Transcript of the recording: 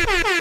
Ha ha ha!